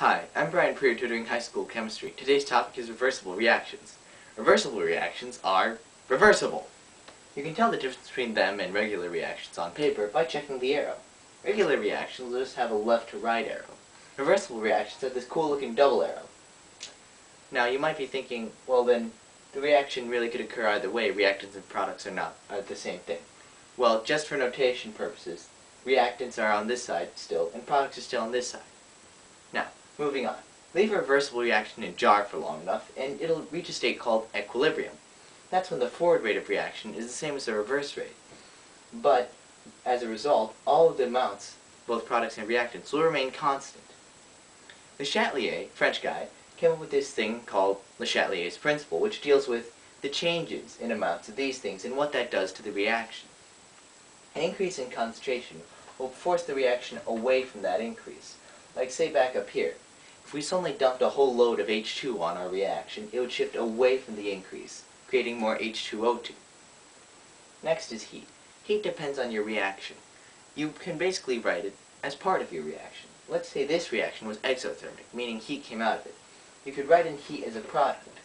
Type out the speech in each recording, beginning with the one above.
Hi, I'm Bryant Preer, tutoring high school chemistry. Today's topic is reversible reactions. Reversible reactions are reversible. You can tell the difference between them and regular reactions on paper by checking the arrow. Regular reactions just have a left to right arrow. Reversible reactions have this cool looking double arrow. Now you might be thinking, well then, the reaction really could occur either way. Reactants and products are not are the same thing. Well, just for notation purposes, reactants are on this side still, and products are still on this side. Moving on. Leave a reversible reaction in jar for long enough, and it'll reach a state called equilibrium. That's when the forward rate of reaction is the same as the reverse rate. But, as a result, all of the amounts, both products and reactants, will remain constant. Le Chatelier, French guy, came up with this thing called Le Chatelier's principle, which deals with the changes in amounts of these things and what that does to the reaction. An increase in concentration will force the reaction away from that increase. Like say back up here. If we suddenly dumped a whole load of H2 on our reaction, it would shift away from the increase, creating more H2O2. Next is heat. Heat depends on your reaction. You can basically write it as part of your reaction. Let's say this reaction was exothermic, meaning heat came out of it. You could write in heat as a product.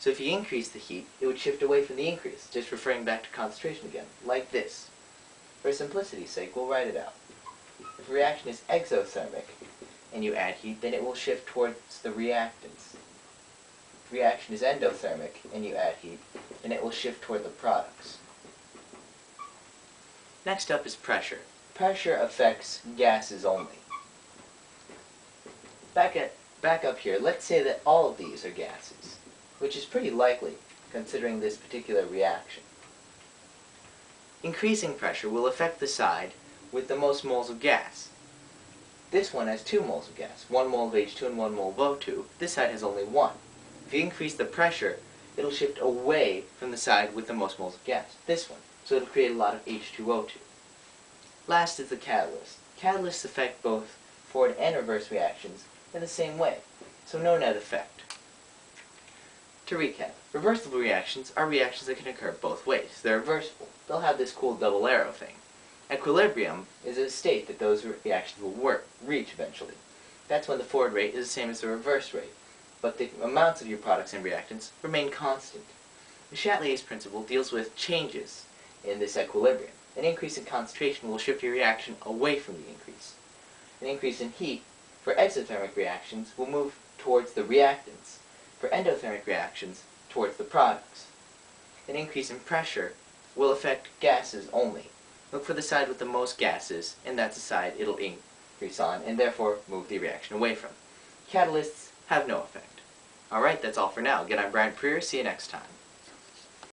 So if you increase the heat, it would shift away from the increase, just referring back to concentration again, like this. For simplicity's sake, we'll write it out. If a reaction is exothermic, and you add heat, then it will shift towards the reactants. Reaction is endothermic, and you add heat, then it will shift toward the products. Next up is pressure. Pressure affects gases only. Back, at, back up here, let's say that all of these are gases, which is pretty likely considering this particular reaction. Increasing pressure will affect the side with the most moles of gas. This one has two moles of gas, one mole of H2 and one mole of O2. This side has only one. If you increase the pressure, it'll shift away from the side with the most moles of gas, this one. So it'll create a lot of H2O2. Last is the catalyst. Catalysts affect both forward and reverse reactions in the same way, so no net effect. To recap, reversible reactions are reactions that can occur both ways. They're reversible. They'll have this cool double arrow thing. Equilibrium is a state that those reactions will work, reach eventually. That's when the forward rate is the same as the reverse rate, but the amounts of your products and reactants remain constant. Le Chatelier's principle deals with changes in this equilibrium. An increase in concentration will shift your reaction away from the increase. An increase in heat for exothermic reactions will move towards the reactants. For endothermic reactions, towards the products. An increase in pressure will affect gases only. Look for the side with the most gases, and that's the side it'll increase on, and therefore move the reaction away from. Catalysts have no effect. Alright, that's all for now. Again, I'm Bryant Preer. See you next time.